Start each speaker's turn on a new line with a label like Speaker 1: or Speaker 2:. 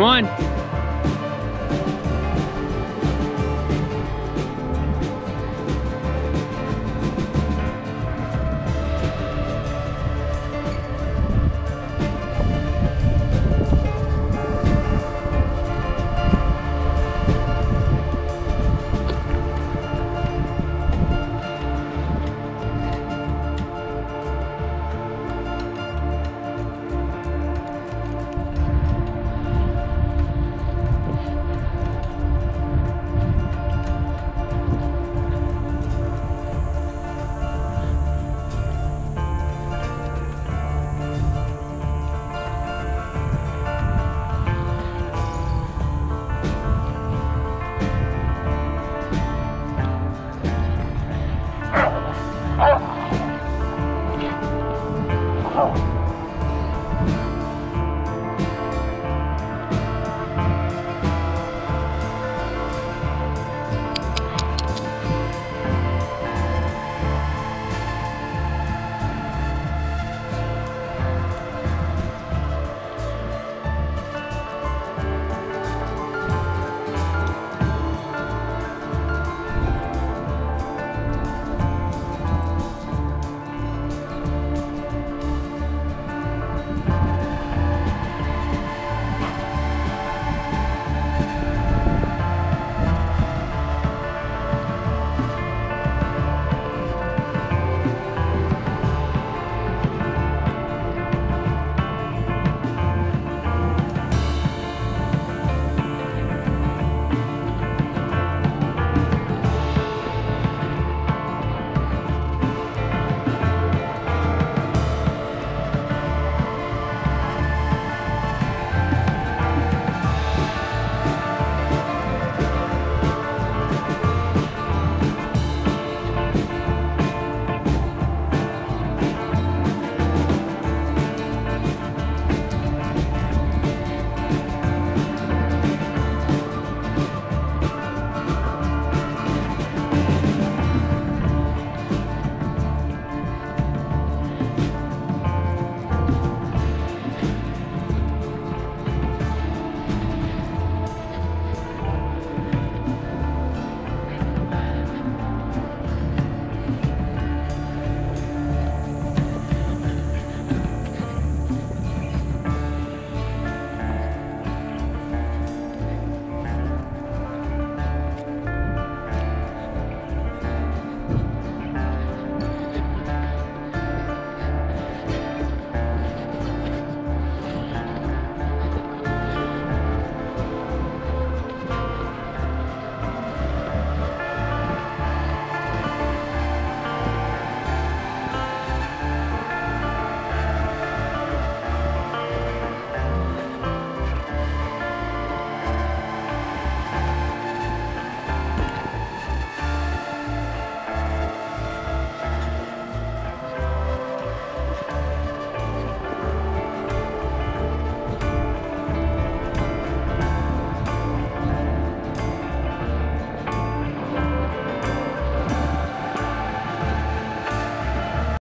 Speaker 1: Come on.